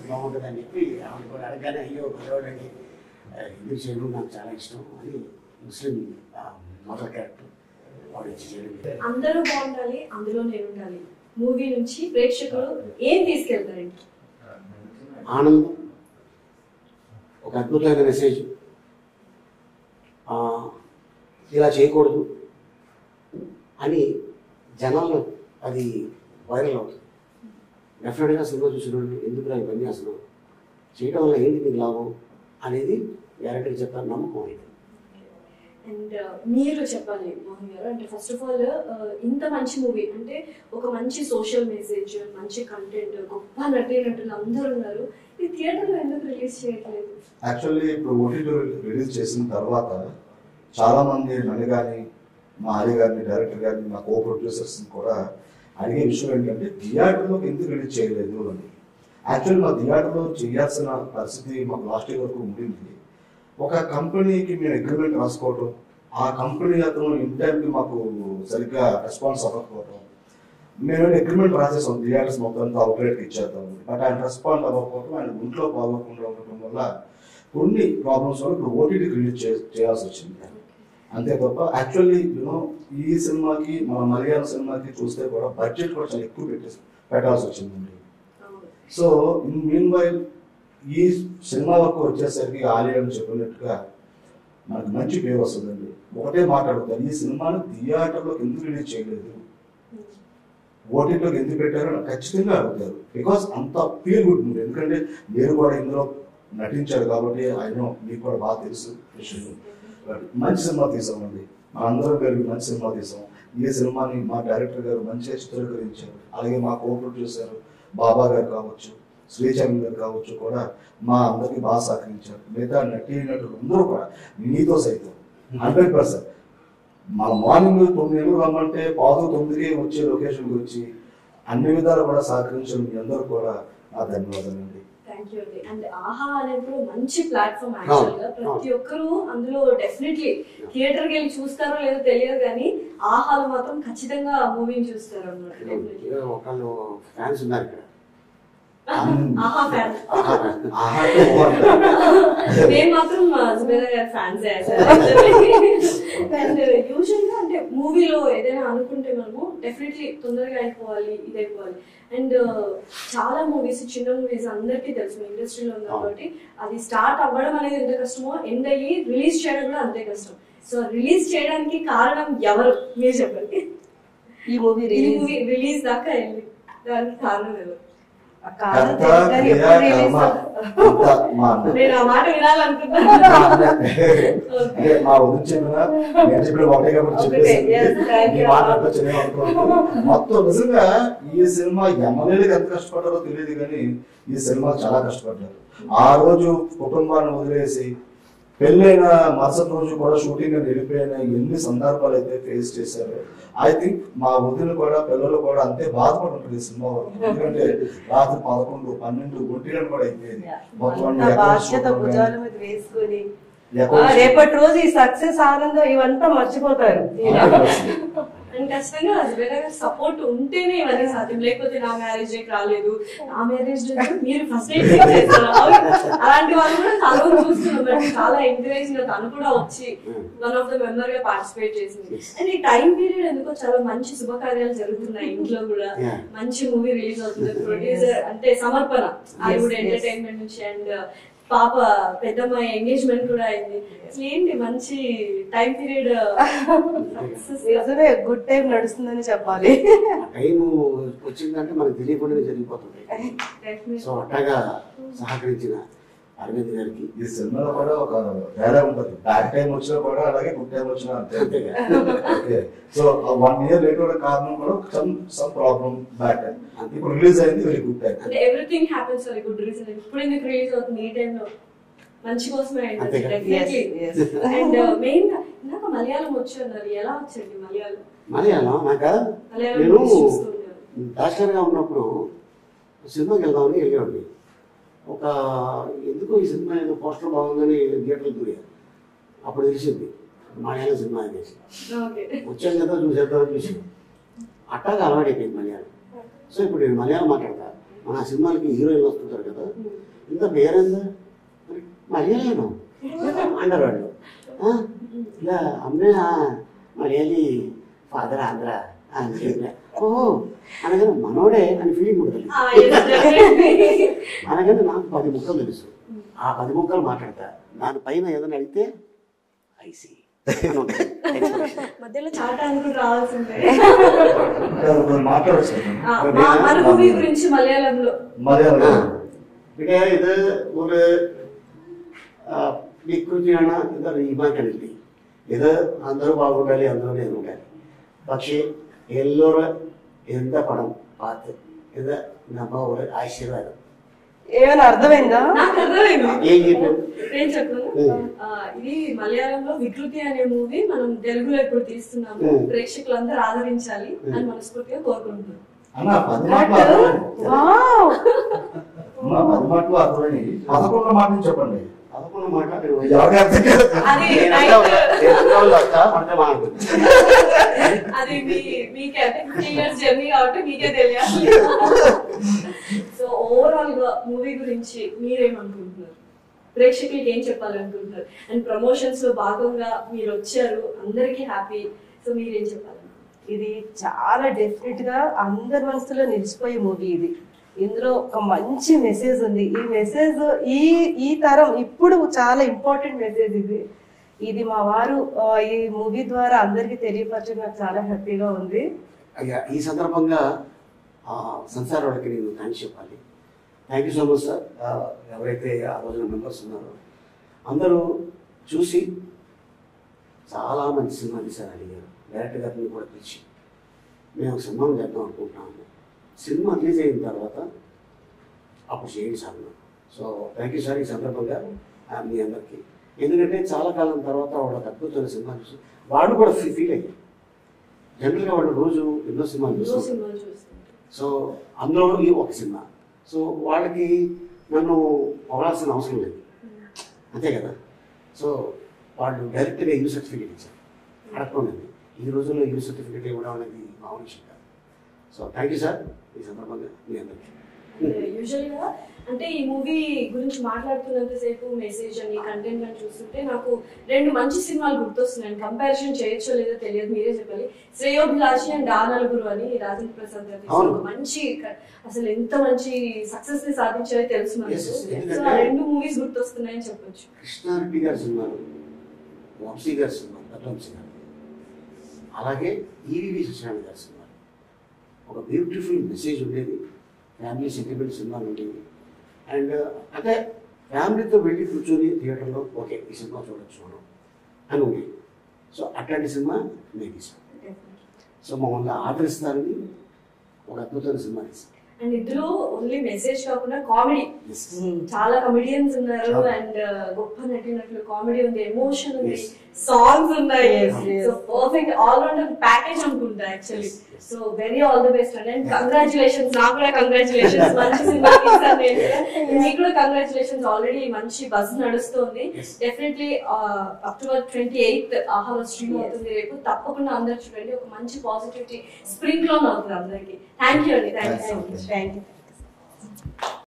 B: బాగుంటుందని చెప్పి ఆవిడ కూడా అడగగానే అయ్యో పిలవడండి ఎందుకు చేయడం నాకు చాలా ఇష్టం అని ముస్లిం మదర్ క్యారెక్టర్ ఆవిడ ఇచ్చి చేయడం జరిగింది.
A: అందరూ బాగుండాలి అందులో నేను ఉండాలి మూవీ నుంచి ప్రేక్షకులు ఏం తీసుకెళ్తారండి
B: ఆనందం. ఒక అద్భుతమైన మెసేజ్ ఆ, ఇలా చేయకూడదు అని జనాల్లో అది వైరల్ అవుతుంది. డెఫినెట్గా సినిమా చూసిన వాళ్ళు ఎందుకు రా ఇవన్నీ అసలు? చేయడం వల్ల ఏంటి నీకు లాభం? అనేది గ్యారెంటీగా చెప్తాను నమ్మకం అయితే.
A: అండ్ మీరు చెప్పాలి మోహన్ గారు. అంటే ఫస్ట్ ఆఫ్ ఆల్ ఇంత మంచి మూవీ అంటే ఒక మంచి సోషల్ మెసేజ్ మంచి కంటెంట్ గొప్ప నటీనటులు అందరూ ఉన్నారు. ఈ థియేటర్లో ఎందుకు రిలీజ్ చేయట్లేదు?
C: యాక్చువల్లీ ఇప్పుడు ఓటీటీ రిలీజ్ చేసిన తర్వాత చాలా మంది నన్ను కానీ మా ఆర్య గారిని డైరెక్టర్ గారిని మా కో ప్రొడ్యూసర్స్ని కూడా అడిగే విషయం ఏంటంటే థియేటర్లోకి ఎందుకు రిలీజ్ చేయలేదు అని. యాక్చువల్లీ మా థియేటర్లో చేయాల్సిన పరిస్థితి మాకు లాస్ట్ ఇయర్ వరకు ఉండింది. ఒక కంపెనీకి మేము అగ్రిమెంట్ రాసుకోవటం ఆ కంపెనీ అతను ఇన్ టైంకి మాకు సరిగ్గా రెస్పాన్స్ అవ్వకపోవటం మేము అగ్రిమెంట్ రాసేసాం థియేటర్స్ మొత్తం అవుట్లెట్కి ఇచ్చేద్దాం బట్ ఆయన రెస్పాండ్ అవ్వకపోవడం ఆయన ఒంట్లో బాగోకుండా ఉండటం వల్ల కొన్ని ప్రాబ్లమ్స్ వల్ల ఇప్పుడు ఓటీటీకి రిలీజ్ చేయాల్సి వచ్చింది. అంతే తప్ప యాక్చువల్లీ యూనో ఈ సినిమాకి మన మలయాళం సినిమాకి చూస్తే కూడా బడ్జెట్ కూడా చాలా ఎక్కువ పెట్టేసి పెట్టాల్సి వచ్చిందండి. సో మీన్ వైల్ ఈ సినిమా వరకు వచ్చేసరికి ఆలయం చెప్పినట్టుగా మనకు మంచి పేరు వస్తుందండి. ఒకటే మాట్లాడుతారు ఈ సినిమాను థియేటర్లోకి ఎందుకు రిలీజ్ చేయలేదు? ఓటీటీలోకి ఎందుకు పెట్టారో నాకు ఖచ్చితంగా అడుగుతారు. బికాస్ అంత ఫీల్ గుడ్ మూవీ ఎందుకంటే మీరు కూడా ఇందులో నటించారు కాబట్టి ఆయన మీకు కూడా బాగా తెలుసు విషయం. మంచి సినిమా తీసామండి మా అందరం కలిపి మంచి సినిమా తీసాం. ఈ సినిమాని మా డైరెక్టర్ గారు మంచిగా చిత్రీకరించారు. అలాగే మా కో ప్రొడ్యూసర్ బాబా గారు కావచ్చు శ్రీచంద్ర గారు కావచ్చు కూడా మా అందరికి బాగా సహకరించారు. మిగతా నటి నటులు అందరూ కూడా మీతో సైతం. Hundred percent. మన మార్నింగ్ తొమ్మిది గంటలకు రమ్మంటే పాదు తొమ్మిదికి వచ్చే లొకేషన్ గురించి అన్ని విధాలు కూడా సహకరించిన మీ అందరూ కూడా నా ధన్యవాదాలు
A: థ్యాంక్ యూ అండి ఆహా అనేది మంచి ప్లాట్ఫామ్ యాక్చువల్గా ప్రతి ఒక్కరూ అందులో డెఫినెట్లీ థియేటర్కి వెళ్ళి చూస్తారో లేదో తెలియదు కానీ ఆహాలో మాత్రం ఖచ్చితంగా మూవీని చూస్తారు అనమాట
B: ఏదో ఒకళ్ళు ఫ్యాన్స్ ఉన్నారు ఇక్కడ.
A: నేను మాత్రం జుబేదా గారి ఫ్యాన్స్ అండ్ యూజువల్గా అంటే మూవీలో ఏదైనా అనుకుంటే మనము డెఫినెట్లీ తొందరగా అయిపోవాలి ఇది అయిపోవాలి. అండ్ చాలా మూవీస్ చిన్న మూవీస్ అందరికీ తెలుసు ఇండస్ట్రీలో ఉంది కాబట్టి అది స్టార్ట్ అవ్వడం అనేది ఎంత కష్టమో ఎండ్ అయ్యి రిలీజ్ చేయడం కూడా అంతే కష్టం. సో రిలీజ్ చేయడానికి కారణం ఎవరు? మీరు చెప్పండి.
D: ఈ మూవీ రిలీజ్
A: దాకా వెళ్ళి దానికి కారణం ఎవరు?
C: కర్త, క్రియ, కర్మ. మా.
A: నేను ఆ మాట.
C: అంటే చెప్పిన నేను చెప్పిన ఒకటే కాబట్టి చెప్పేసి. మొత్తం నిజంగా ఈ సినిమా ఎమ్మెల్యేలకు ఎంత కష్టపడ్డారో తెలియదు కానీ ఈ సినిమా చాలా కష్టపడ్డారు ఆ రోజు కుటుంబాన్ని వదిలేసి పెళ్ళైన మరుసటి రోజు కూడా షూటింగ్ వెళ్ళిపోయిన ఎన్ని సందర్భాలు అయితే ఫేస్ చేశారో ఐ థింక్ మా వదిన కూడా పిల్లలు కూడా అంతే బాధపడి ఉంటుంది ఈ సినిమా వరకు. ఎందుకంటే రాత్రి పదకొండు పన్నెండు ఒంటిలను కూడా అయిపోయింది. మొత్తం
D: రేపటి రోజు ఈ సక్సెస్ ఆనందం ఇవంతా మర్చిపోతారు.
A: అండ్ ఖచ్చితంగా హస్బెండ్ గారి సపోర్ట్ ఉంటేనే ఇవన్నీ సాధ్యం. లేకపోతే నా మ్యారేజ్ రాలేదు. నా మ్యారేజ్ మీరు ఫస్ట్ అలాంటి వాళ్ళు కూడా చాలా మంది చూస్తున్నాం బట్ చాలా ఎంకరేజ్గా తను కూడా వచ్చి వన్ ఆఫ్ ద మెంబర్గా పార్టిసిపేట్ చేసింది. అండ్ ఈ టైం పీరియడ్ ఎందుకో చాలా మంచి శుభకార్యాలు జరుగుతున్నాయి ఇంట్లో కూడా. మంచి మూవీ రిలీజ్ అవుతుంది. ప్రొడ్యూసర్ అంటే సమర్పణ.
D: Yes.
A: ఎంటర్టైన్మెంట్ నుంచి అండ్ పాప పెద్దమ్మాయి ఎంగేజ్మెంట్ కూడా అయింది. అసలు ఏంటి మంచి టైం పీరియడ్
D: నిజమే గుడ్ టైం నడుస్తుందని చెప్పాలి.
B: టైం వచ్చిందంటే మనకు తెలియకుండానే జరిగిపోతుంది. సో అట్టగా సహకరించిన అరవింద్ గారికి.
C: ఈ సినిమాలో కూడా ఒక డైలాగ్ ఉంటుంది. బ్యాడ్ టైం వచ్చినా కూడా అలాగే గుడ్ టైం వచ్చినా అంతే. Okay so one year late అవ్వడం కారణం కూడా some some problem bad time ఇప్పుడు రిలీజ్ అయింది వెరీ గుడ్ టైం
A: అంటే everything happens for good reason ఇప్పుడు ఎందుకు రిలీజ్ అవుతుంది? ఈ టైంలో మంచి కోసమే. అండ్ మెయిన్గా ఇందాక మలయాళం వచ్చి అన్నారు. ఎలా వచ్చండి మలయాళం?
B: మలయాళం నాక నేను. బ్యాచిలర్గా ఉన్నప్పుడు సినిమాకి వెళ్దామని వెళ్ళేవాడిని. ఒక ఎందుకో ఈ సినిమా ఏదో పోస్టర్ బాగుందని థియేటర్లో దూరారు అప్పుడు తెలిసింది మలయాళం సినిమా అనేసి
A: ఓకే.
B: వచ్చాం కదా చూసేద్దామని చూసి. అట్టాగా అలవాటైపోయింది మలయాళం. సో ఇప్పుడు నేను మలయాళం మాట్లాడతా. మన సినిమాలకి హీరోయిన్లు వస్తుంటారు కదా. ఇంత పేరేందా? మలయాళం అన్నారు వాళ్ళు "ఆ, ఇలా అమ్మే మలయాళీ ఫాదర్ ఆంధ్ర అని చెప్పిన ఓ అనగానే మనోడే అని ఫీలింగ్ ఉంటుంది
A: Ah, yes, definitely.
B: అనగానే నాకు పది ముక్కలు తెలుసు ఆ పది ముక్కలు మాట్లాడతా దానిపైన ఏదైనా అడిగితే ఐసి
A: మధ్యలో చాట అనుకుని రావాల్సిందే
C: మాట్లాడచ్చు
A: Ah, మా- మన మూవీ గురించి మలయాళంలో
C: మలయాళం
B: പിന്നെ ഇത് ഒരു വിക്കുറ്റിയാണ് എന്താ റീമാക്ക് എഴുതി ఏదో అందరూ బాగుండాలి అందరూ నేను ఉండాలి പക്ഷേ എല്ലാവരും ఎంత పడం పాత్ర ఎంత నమ్మ ఒక ఆశీర్వాదం
D: ఏమైనా అర్థమైందా
A: నాకు
B: ఏం చెప్పావు
A: ఏం చెప్పాను ఇది మలయాళంలో వికృతి అనే మూవీ మనం తెలుగులో ఇప్పుడు తీస్తున్నాము. ప్రేక్షకులందరూ ఆదరించాలి అని మనస్ఫూర్తిగా
C: కోరుకుంటున్నాం. చెప్పండి.
B: మాట
C: ఎవరికి అర్థం కాదు.
A: అది మీకే జర్నీ కాబట్టి మీకే తెలియాలి. సో ఓవరాల్గా మూవీ గురించి మీరేమనుకుంటున్నారు? ప్రేక్షకులకి ఏం చెప్పాలనుకుంటున్నారు? అండ్ ప్రమోషన్స్లో భాగంగా మీరు వచ్చారు అందరికీ హ్యాపీ సో మీరేం చెప్పాలనుకుంటున్నారు?
D: ఇది చాలా డెఫినెట్గా అందరి మనసులో నిలిచిపోయే మూవీ ఇది. ఇందులో ఒక మంచి మెసేజ్ ఉంది. ఈ మెసేజ్ ఈ ఈ తరం ఇప్పుడు చాలా ఇంపార్టెంట్ మెసేజ్ ఇది. ఇది మా వారు ఈ మూవీ ద్వారా అందరికీ తెలియపరచడం నాకు చాలా హ్యాపీగా ఉంది.
B: అయ్యా ఈ సందర్భంగా సంసార వాళ్ళకి నేను థ్యాంక్స్ చెప్పాలి. Thank you so much sir ఎవరైతే ఆ రోజున మెంబర్స్ ఉన్నారో అందరూ చూసి చాలా మంచి సినిమా తీశారు అడిగారు డైరెక్టర్ గారిని కూడా పిలిచి మేము ఒక సినిమాను చేద్దాం అనుకుంటున్నాము. సినిమా రిలీజ్ అయిన తర్వాత అప్పుడు చేయండి sir. So thank you sir ఈ సందర్భంగా మీ అందరికీ. ఎందుకంటే చాలా కాలం తర్వాత వాళ్ళకి అద్భుతమైన సినిమా చూసి వాళ్ళు కూడా ఫీల్ అయ్యారు జనరల్గా వాళ్ళు రోజు ఎన్నో సినిమాలు చూస్తారు
A: చూస్తుంటారు
B: సో అందులో ఈ ఒక సినిమా. సో వాళ్ళకి నన్ను పొగడాల్సిన అవసరం లేదు. అంతే కదా? సో వాళ్ళు డైరెక్ట్గా యూ సర్టిఫికేట్ ఇచ్చారు. అడగకుండా ఈ రోజుల్లో యూ సర్టిఫికేట్ ఇవ్వడం అనేది మామూలు విషయం కాదు. So thank you sir. ఈ సందర్భంగా మీ అందరికీ.
A: అంటే ఈ మూవీ గురించి మాట్లాడుతున్నంతసేపు మెసేజ్ అని కంటెంట్ అని చూస్తుంటే నాకు రెండు మంచి సినిమాలు గుర్తొస్తున్నాయి. కంపారిజన్ చేయొచ్చో లేదో తెలియదు మీరే చెప్పాలి. శ్రేయోభిలాషి అండ్ నలుగురు అని రాజేంద్ర ప్రసాద్ గారు మంచి అసలు ఎంత మంచి సక్సెస్ని సాధించారో తెలుసు మనకు. ఆ రెండు మూవీస్ గుర్తొస్తున్నాయని చెప్పొచ్చు.
B: కృష్ణారెడ్డి గారి సినిమాలు వంశీ గారి సినిమాలు అలాగే ఈవివి సత్యనారాయణ గారి సినిమాలు ఒక బ్యూటిఫుల్ మెసేజ్ ఉండేది. ఫ్యామిలీ సెంటిమెంట్ సినిమాలు ఉండేవి అండ్ అంటే ఫ్యామిలీతో వెళ్ళి కూర్చొని థియేటర్లో ఓకే ఈ సినిమా చూడొచ్చు మనం అని ఉండేది. సో అట్లాంటి సినిమా నేను తీసాను సో మమ్మల్ని ఆదరిస్తారని ఒక అద్భుతమైన సినిమా తీసాను
A: అండ్ ఇందులో ఓన్లీ మెసేజ్ కాకుండా కామెడీ. చాలా కమెడియన్స్ ఉన్నారు. అండ్ గొప్ప నటినట్లు కామెడీ ఉంది ఎమోషన్ ఉంది. సాంగ్స్ ఉన్నాయి. So perfect all rounder package అనుకుంటా
B: actually.
A: So very all the best and congratulations నాకు కూడా కంగ్రాచులేషన్స్ మంచి సినిమా. మీకు కూడా కంగ్రాచులేషన్స్ ఆల్రెడీ మంచి బస్ నడుస్తుంది. డెఫినెట్లీ అక్టోబర్ ట్వంటీ ఎయిత్ ఆహాలో స్ట్రీమ్ అవుతుంది రేపు. తప్పకుండా అందరు చూడండి. ఒక మంచి పాజిటివిటీ స్ప్రింగ్లో అవుతుంది అందరికి. థ్యాంక్ యూ అండి. Thank you so much
D: thank you